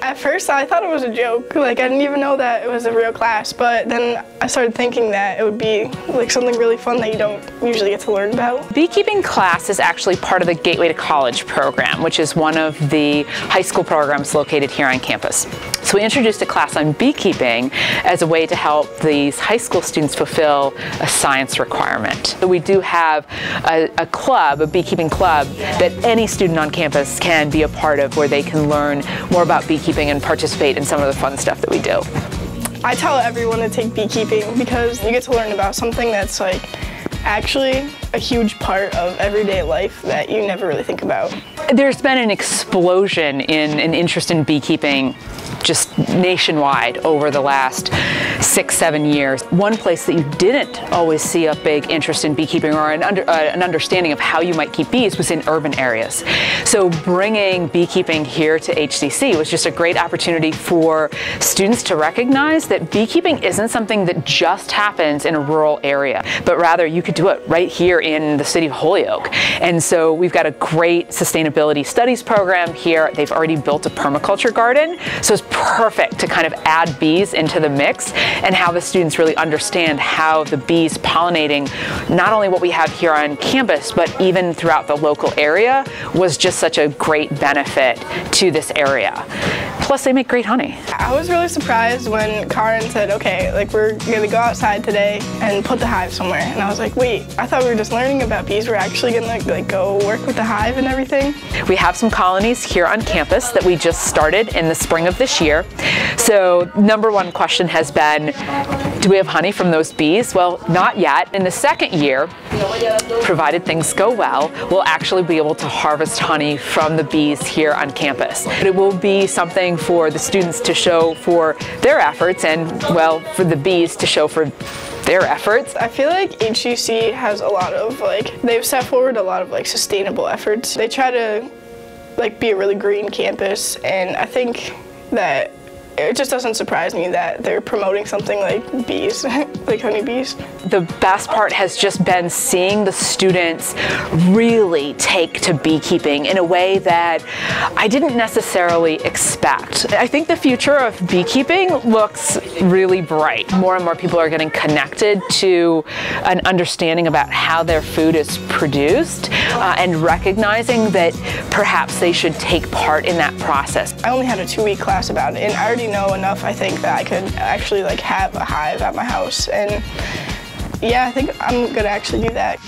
At first, I thought it was a joke. Like, I didn't even know that it was a real class. But then I started thinking that it would be like something really fun that you don't usually get to learn about. Beekeeping class is actually part of the Gateway to College program, which is one of the high school programs located here on campus. So we introduced a class on beekeeping as a way to help these high school students fulfill a science requirement. So we do have a, a club, a beekeeping club, that any student on campus can be a part of where they can learn more about beekeeping and participate in some of the fun stuff that we do. I tell everyone to take beekeeping because you get to learn about something that's like actually a huge part of everyday life that you never really think about. There's been an explosion in an interest in beekeeping just nationwide over the last six, seven years. One place that you didn't always see a big interest in beekeeping or an, under, uh, an understanding of how you might keep bees was in urban areas. So bringing beekeeping here to HCC was just a great opportunity for students to recognize that beekeeping isn't something that just happens in a rural area, but rather you could do it right here in the city of Holyoke. And so we've got a great sustainability studies program here. They've already built a permaculture garden, so it's perfect to kind of add bees into the mix and how the students really understand how the bees pollinating not only what we have here on campus, but even throughout the local area was just such a great benefit to this area. Plus, they make great honey. I was really surprised when Karin said, okay, like we're gonna go outside today and put the hive somewhere. And I was like, wait, I thought we were just learning about bees. We're actually gonna like go work with the hive and everything. We have some colonies here on campus that we just started in the spring of this year. So number one question has been, do we have honey from those bees? Well, not yet. In the second year, provided things go well, we'll actually be able to harvest honey from the bees here on campus. It will be something for the students to show for their efforts and, well, for the bees to show for their efforts. I feel like HCC has a lot of like, they've set forward a lot of like sustainable efforts. They try to like be a really green campus and I think that it just doesn't surprise me that they're promoting something like bees, like honeybees. The best part has just been seeing the students really take to beekeeping in a way that I didn't necessarily expect. I think the future of beekeeping looks really bright. More and more people are getting connected to an understanding about how their food is produced uh, and recognizing that perhaps they should take part in that process. I only had a two-week class about it and I know enough, I think, that I could actually like have a hive at my house. And yeah, I think I'm gonna actually do that.